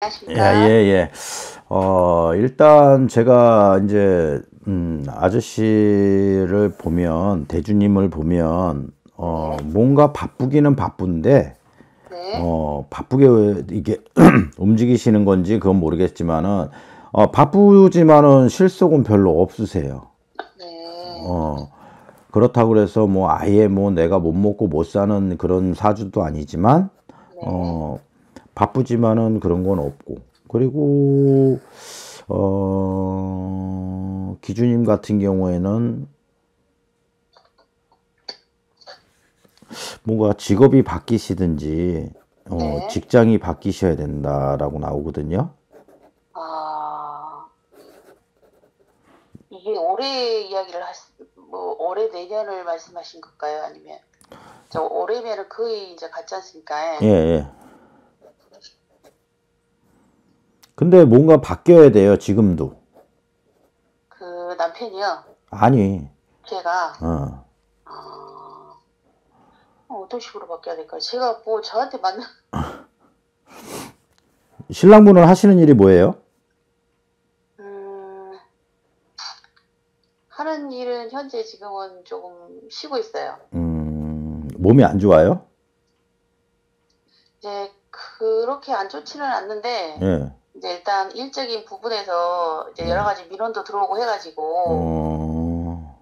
예, 안녕하십니까? 예, 예. 어, 일단 제가 이제, 음, 아저씨를 보면, 대주님을 보면, 어, 뭔가 바쁘기는 바쁜데, 네. 어, 바쁘게 왜 이게 움직이시는 건지 그건 모르겠지만은, 어, 바쁘지만은 실속은 별로 없으세요. 네. 어, 그렇다고 그래서 뭐 아예 뭐 내가 못 먹고 못 사는 그런 사주도 아니지만, 네. 어, 바쁘지만은 그런 건 없고. 그리고, 어, 기주님 같은 경우에는 뭔가 직업이 바뀌시든지, 어, 네. 직장이 바뀌셔야 된다라고 나오거든요. 아, 이게 올해 이야기를 하, 뭐 올해 내년을 말씀하신 걸까요? 아니면 저 올해면은 거의 이제 같지 않습니까? 예, 예. 근데 뭔가 바뀌어야 돼요, 지금도. 그 남편이요. 아니, 제가 어. 아, 어, 어떤 식으로 바뀌어야 될까요? 제가 뭐 저한테 맞는 신랑분은 하시는 일이 뭐예요? 음, 하는 일은 현재 지금은 조금 쉬고 있어요. 음, 몸이 안 좋아요? 이제 그렇게 안 좋지는 않는데 예. 이제 일단 일적인 부분에서 이제 여러 가지 민원도 들어오고 해가지고 어,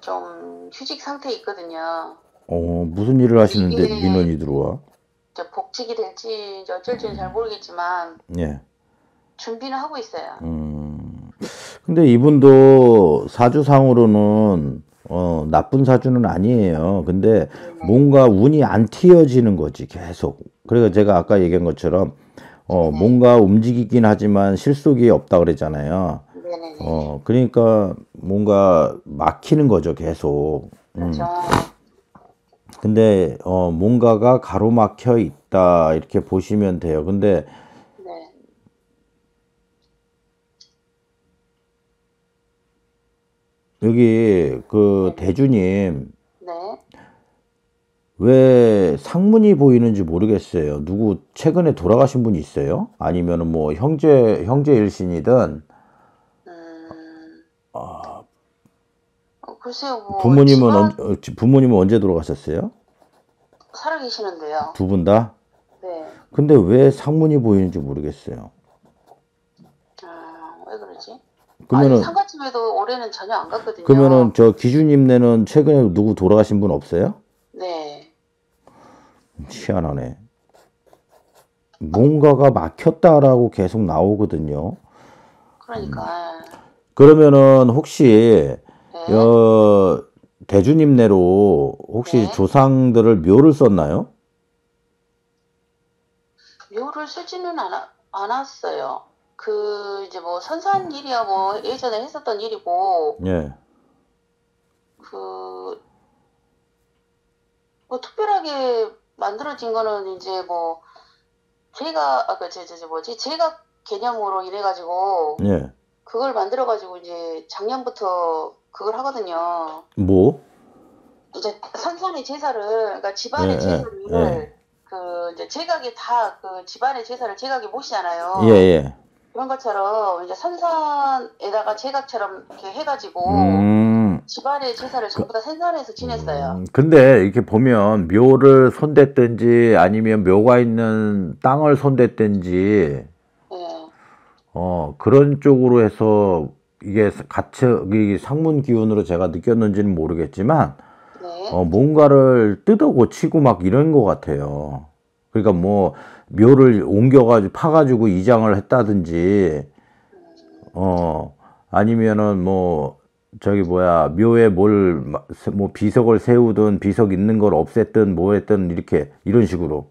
좀 휴직 상태에 있거든요. 어, 무슨 일을 하시는데 이게- 민원이 들어와? 이제 복직이 될지 이제 어쩔지는 잘 모르겠지만 예. 준비는 하고 있어요. 음. 근데 이분도 사주상으로는 어, 나쁜 사주는 아니에요. 근데 뭔가 운이 안 튀어지는 거지, 계속. 그래서 제가 아까 얘기한 것처럼 어, 네. 뭔가 움직이긴 하지만 실속이 없다 그랬잖아요. 네네네. 어, 그러니까 뭔가 막히는 거죠, 계속. 음. 그렇죠. 근데 어, 뭔가가 가로막혀 있다 이렇게 보시면 돼요. 근데 네. 여기 그 대주님 네. 왜 상문이 보이는지 모르겠어요. 누구 최근에 돌아가신 분이 있어요? 아니면은 뭐 형제 형제 일신이든 음. 아, 어, 글쎄요, 뭐 부모님은 집안 언, 어, 지- 부모님은 언제 돌아가셨어요? 살아계시는데요. 두 분 다? 네. 근데 왜 상문이 보이는지 모르겠어요. 아, 왜 그러지? 그러면은 아니, 상가집에도 올해는 전혀 안 갔거든요. 그러면은 저 기주님네는 최근에 누구 돌아가신 분 없어요? 네. 희한하네. 뭔가가 막혔다라고 계속 나오거든요. 그러니까 그러면은 혹시 네. 여 대주님 네로 혹시 네. 조상들을 묘를 썼나요? 묘를 쓰지는 않아, 않았어요. 그 이제 뭐 선산 일이야 뭐 예전에 했었던 일이고 예. 그 뭐 특별하게 만들어진 거는 이제 뭐 제가 아까 저, 저, 저 뭐지 제가 개념으로 이래 가지고 예. 그걸 만들어 가지고 이제 작년부터 그걸 하거든요. 뭐? 이제 선산의 제사를 그러니까 집안의 예, 제사를 예, 예. 그 이제 제각이 다 그 집안의 제사를 제각이 모시잖아요. 예, 예. 그런 것처럼 이제 선산에다가 제각처럼 이렇게 해가지고 음. 집안의 제사를 전부 다 생산해서 지냈어요. 음, 근데 이렇게 보면 묘를 손댔든지 아니면 묘가 있는 땅을 손댔든지 예. 어, 그런 쪽으로 해서 이게 같이 이 상문 기운으로 제가 느꼈는지는 모르겠지만 네. 어, 뭔가를 뜯어 고치고 막 이런 것 같아요. 그러니까 뭐 묘를 옮겨가지고 파가지고 이장을 했다든지 어 아니면은 뭐 저기 뭐야 묘에 뭘 뭐 비석을 세우든 비석 있는 걸 없앴든 뭐 했든 이렇게 이런 식으로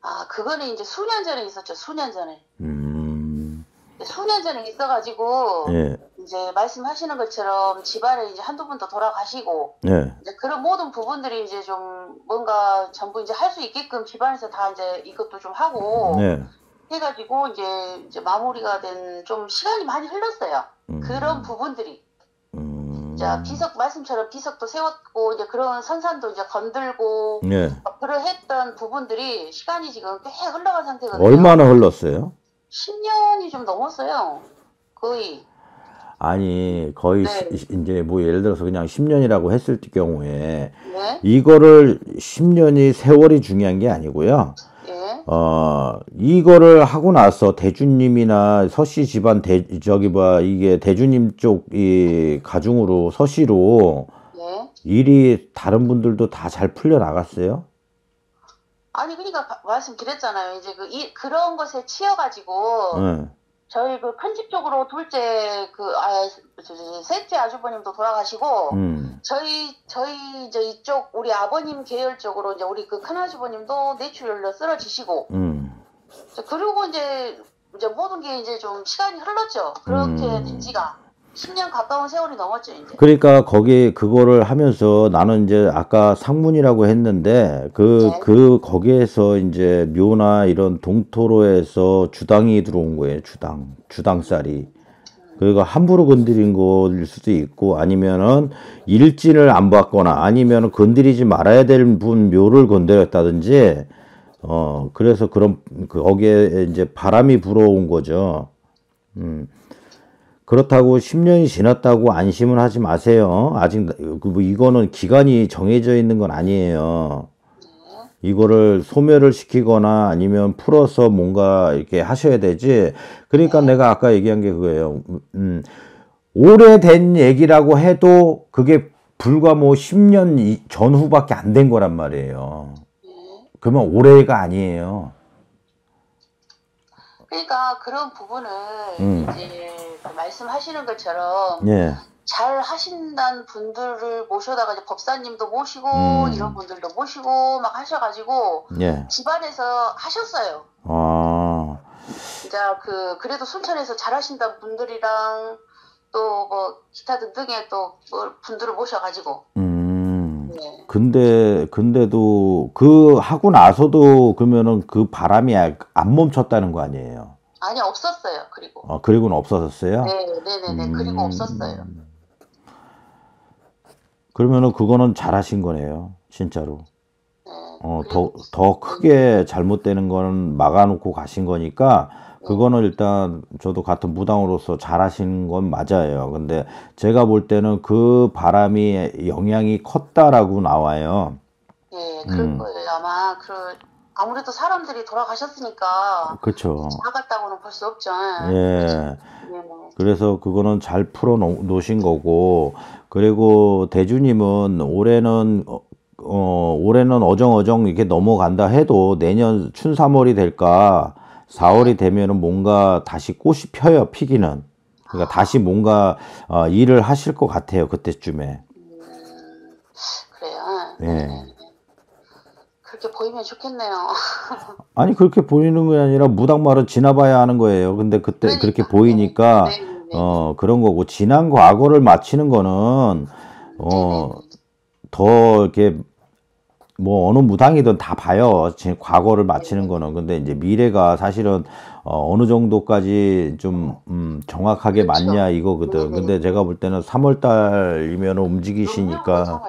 아 그거는 이제 수년 전에 있었죠. 수년 전에. 음, 수년 전에 있어가지고 예, 이제 말씀하시는 것처럼 집안에 이제 한두 분 더 돌아가시고 예, 이제 그런 모든 부분들이 이제 좀 뭔가 전부 이제 할 수 있게끔 집안에서 다 이제 이것도 좀 하고 예. 해가지고 이제 이제 마무리가 된 좀 시간이 많이 흘렀어요. 음, 그런 부분들이 음, 자 비석 말씀처럼 비석도 세웠고 이제 그런 선산도 이제 건들고 예. 막 그러 했던 부분들이 시간이 지금 꽤 흘러간 상태거든요. 얼마나 흘렀어요? 10년이 좀 넘었어요. 거의. 아니 거의 네. 시- 이제 뭐 예를 들어서 그냥 10년이라고 했을 경우에 네. 이거를 10년이 세월이 중요한 게 아니고요. 예. 어 이거를 하고 나서 대주님이나 서씨 집안 대 저기 봐 이게 대주님 쪽 이 가중으로 서씨로 예. 일이 다른 분들도 다 잘 풀려 나갔어요. 아니 그러니까 바- 말씀드렸잖아요. 이제 그 이, 그런 것에 치여가지고 예. 저희 그큰집 쪽으로 둘째 그 아, 저, 저, 셋째 아주버님도 돌아가시고 음. 저희 저희 이제 이쪽 우리 아버님 계열 쪽으로 이제 우리 그 큰 아주버님도 뇌출혈로 쓰러지시고 음. 그리고 이제 이제 모든 게 이제 좀 시간이 흘렀죠. 그렇게 음. 된 지가 10년 가까운 세월이 넘었죠 이제. 그러니까 거기 그거를 하면서 나는 이제 아까 상문이라고 했는데 그 네. 그 거기에서 이제 묘나 이런 동토로에서 주당이 들어온 거예요. 주당 주당살이. 그리고 함부로 건드린 거일 수도 있고 아니면은 일진을 안 받거나 아니면은 건드리지 말아야 될 분 묘를 건드렸다든지 어 그래서 그런 그 거기에 이제 바람이 불어온 거죠. 음. 그렇다고 10년이 지났다고 안심을 하지 마세요. 아직 그뭐 이거는 기간이 정해져 있는 건 아니에요. 이거를 소멸을 시키거나 아니면 풀어서 뭔가 이렇게 하셔야 되지. 그러니까 내가 아까 얘기한 게 그거예요. 음, 오래된 얘기라고 해도 그게 불과 뭐 10년 이- 전후밖에 안 된 거란 말이에요. 예. 그러면 올해가 아니에요. 그러니까 그런 부분을 음. 이제 그 말씀하시는 것처럼 예. 잘 하신다는 분들을 모셔다가 이제 법사님도 모시고 음. 이런 분들도 모시고 막 하셔가지고 예. 집안에서 하셨어요. 아, 진짜 그 그래도 순천에서 잘하신다는 분들이랑 또 뭐 기타 등등의 또 뭐 분들을 모셔가지고 음. 네. 근데 근데도 그 하고 나서도 그러면은 그 바람이 안 멈췄다는 거 아니에요. 아니 없었어요. 그리고 어, 그리고는 없어졌어요. 네, 네, 네, 네. 그리고 음. 없었어요. 그러면은 그거는 잘하신 거네요, 진짜로. 네. 어, 그리고 더, 더 크게 잘못되는 거는 막아놓고 가신 거니까, 그거는 일단 저도 같은 무당으로서 잘하신 건 맞아요. 근데 제가 볼 때는 그 바람이 영향이 컸다라고 나와요. 예, 그럴 음. 거예요. 아마 그 아무래도 사람들이 돌아가셨으니까 그쵸. 나갔다고는 볼 수 없죠. 예. 네, 네. 그래서 그거는 잘 풀어 놓- 놓으신 거고, 그리고 대주님은 올해는, 어, 어, 올해는 어정어정 이렇게 넘어간다 해도 내년 춘 3월이 될까, 4월이 되면은 뭔가 다시 꽃이 펴요, 피기는. 그러니까 다시 뭔가, 어, 일을 하실 것 같아요, 그때쯤에. 음, 그래요. 예. 네, 네. 그렇게 보이면 좋겠네요. 아니, 그렇게 보이는 게 아니라 무당말은 지나봐야 하는 거예요. 근데 그때 그러니까. 그렇게 보이니까, 네, 네, 네. 어, 그런 거고, 지난 과거를 맞히는 거는, 어, 더 이렇게, 뭐, 어느 무당이든 다 봐요. 지- 과거를 맞히는 거는. 근데 이제 미래가 사실은, 어, 어느 정도까지 좀, 음, 정확하게 그렇죠. 맞냐 이거거든. 근데 제가 볼 때는 3월 달이면 움직이시니까.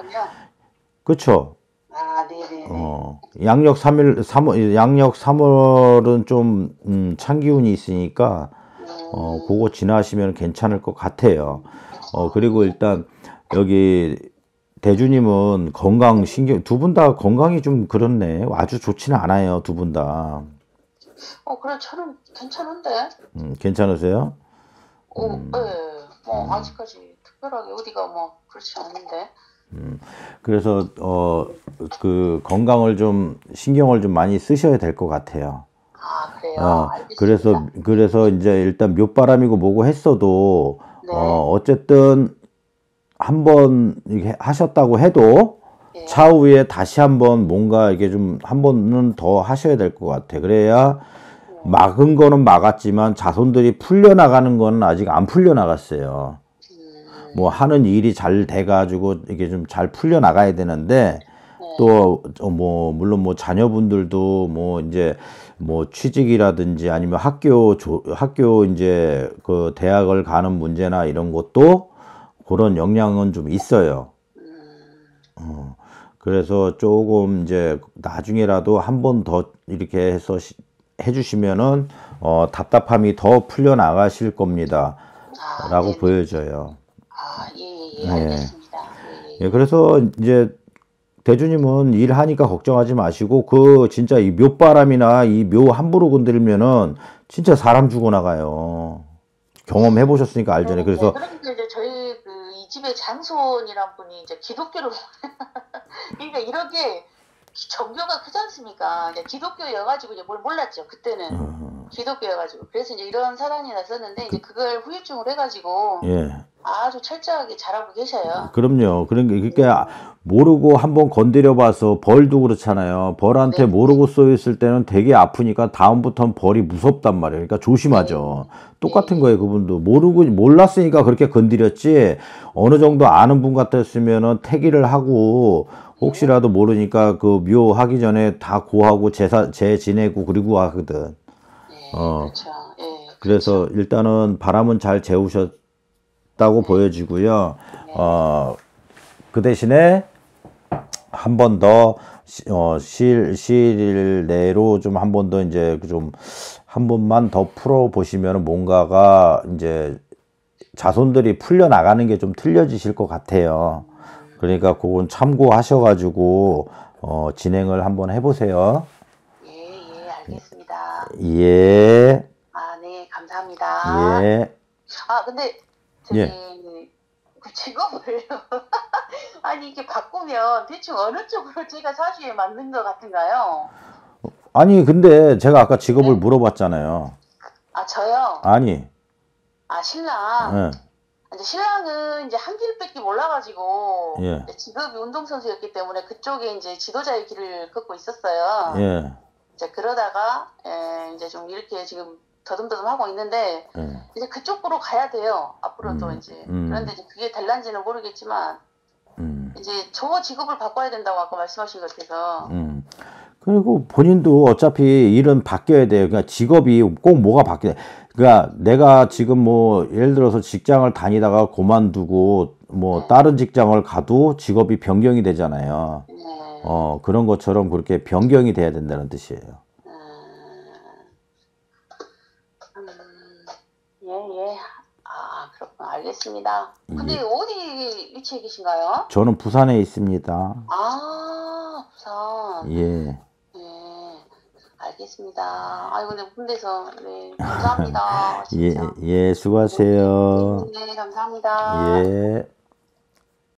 그쵸? 아, 네, 네, 네. 어, 양력 3일, 3월, 양력 3월은 좀, 음, 찬 기운이 있으니까, 어, 음, 그거 지나시면 괜찮을 것 같아요. 어, 그리고 일단 여기 대주님은 건강 신경, 두 분 다 건강이 좀 그렇네. 아주 좋지는 않아요, 두 분 다. 어, 그래, 저는 괜찮은데. 음, 괜찮으세요? 어, 음. 네. 뭐, 아직까지 특별하게 어디가 뭐, 그렇지 않은데. 그래서, 어, 그 건강을 좀, 신경을 좀 많이 쓰셔야 될 것 같아요. 아, 그래요? 어. 그래서, 그래서 이제 일단 묘바람이고 뭐고 했어도, 네. 어, 어쨌든 한번 이렇게 하셨다고 해도, 예. 차후에 다시 한번 뭔가 이게 좀 한 번은 더 하셔야 될 것 같아. 그래야 막은 거는 막았지만 자손들이 풀려나가는 거는 아직 안 풀려나갔어요. 음, 뭐 하는 일이 잘 돼가지고 이게 좀 잘 풀려 나가야 되는데 네. 또뭐 물론 뭐 자녀분들도 뭐 이제 뭐 취직이라든지 아니면 학교 조, 학교 이제 그 대학을 가는 문제나 이런 것도 그런 영향은 좀 있어요. 음, 어, 그래서 조금 이제 나중에라도 한 번 더 이렇게 해서 시- 해주시면은 어, 답답함이 더 풀려 나가실 겁니다. 아, 라고 네네. 보여져요. 아, 예, 네. 알겠습니다. 예, 예. 예, 그래서 이제 대주님은 일하니까 걱정하지 마시고 그 진짜 이 묘바람이나 이 묘 함부로 건드리면은 진짜 사람 죽어 나가요. 경험해 보셨으니까 알잖아요. 그래서 네, 그러니까 이제 저희 그 이 집의 장손이란 분이 이제 기독교를 그러니까 이렇게 정교가 크지 않습니까? 이제 기독교여가지고 이제 뭘 몰랐죠 그때는 어, 기독교여가지고 그래서 이제 이런 사단이 났었는데 이제 그걸 후유증을 해가지고 예. 아주 철저하게 잘하고 계셔요. 그럼요. 그런 게 그러니까 모르고 한번 건드려 봐서 벌도 그렇잖아요. 벌한테 네. 모르고 쏘여 있을 때는 되게 아프니까 다음부터는 벌이 무섭단 말이에요. 그러니까 조심하죠. 똑같은 네. 거예요. 그분도 모르고 몰랐으니까 그렇게 건드렸지. 어느 정도 아는 분 같았으면은 태기를 하고 혹시라도 모르니까 그 묘 하기 전에 다 고하고 제사 제 지내고 그리고 하거든. 네, 어. 그렇죠. 예, 그래서 일단은 바람은 잘 재우셨다고 보여지고요. 어, 그 대신에 한 번 더, 어, 실, 실 내로 좀 한 번 더 이제 좀, 한 번만 더 풀어 보시면 뭔가가 이제 자손들이 풀려 나가는 게 좀 틀려지실 것 같아요. 그러니까 그건 참고하셔가지고, 어, 진행을 한번 해보세요. 예, 아, 네, 감사합니다. 예. 아, 근데 저기 예. 그 직업을 아니 이게 바꾸면 대충 어느 쪽으로 제가 사주에 맞는 것 같은가요? 아니, 근데 제가 아까 직업을 네. 물어봤잖아요. 아 저요. 아니, 아 신랑. 예, 이제 신랑은 이제 한 길밖에 몰라가지고 예. 직업이 운동선수였기 때문에 그쪽에 이제 지도자의 길을 걷고 있었어요. 예, 이제 그러다가 에, 이제 좀 이렇게 지금 더듬더듬 하고 있는데 예. 이제 그쪽으로 가야 돼요. 앞으로도 음, 이제 음. 그런데 이제 그게 될란지는 모르겠지만 음, 이제 저 직업을 바꿔야 된다고 아까 말씀하신 것 같아서 음. 그리고 본인도 어차피 일은 바뀌어야 돼요. 그러니까 직업이 꼭 뭐가 바뀌어. 그러니까 내가 지금 뭐 예를 들어서 직장을 다니다가 그만두고 뭐 네. 다른 직장을 가도 직업이 변경이 되잖아요. 네. 어, 그런 것처럼 그렇게 변경이 돼야 된다는 뜻이에요. 음, 음, 예, 예. 아. 알겠습니다. 근데 예. 어디 위치에 계신가요? 저는 부산에 있습니다. 아, 부산. 예. 네. 알겠습니다. 아이고, 네, 군대에서. 네, 감사합니다. 예. 예, 수고하세요. 네, 감사합니다. 예.